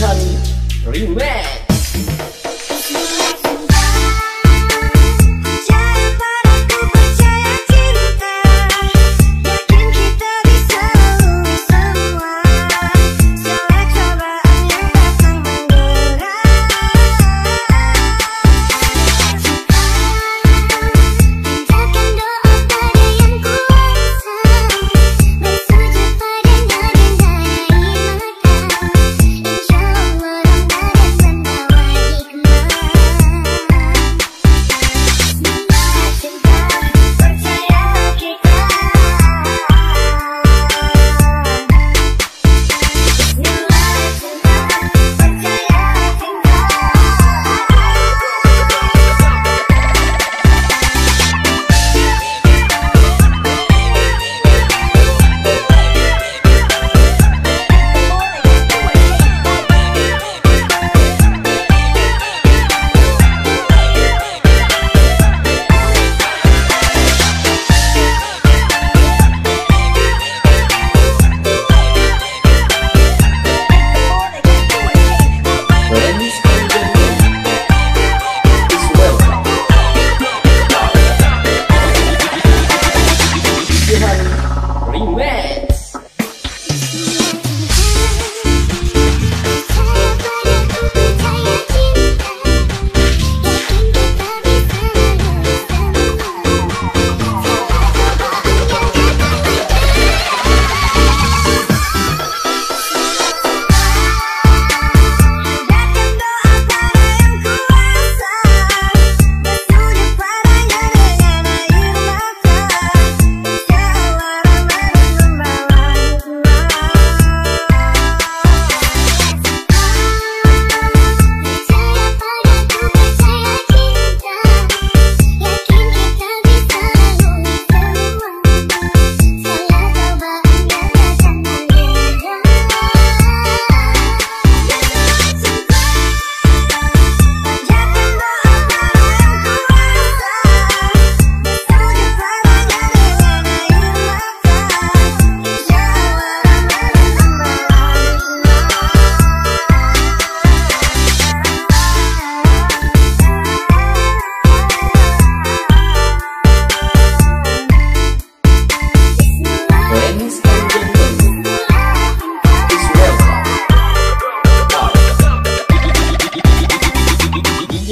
Honey Rematch!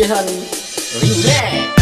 honey. Relax.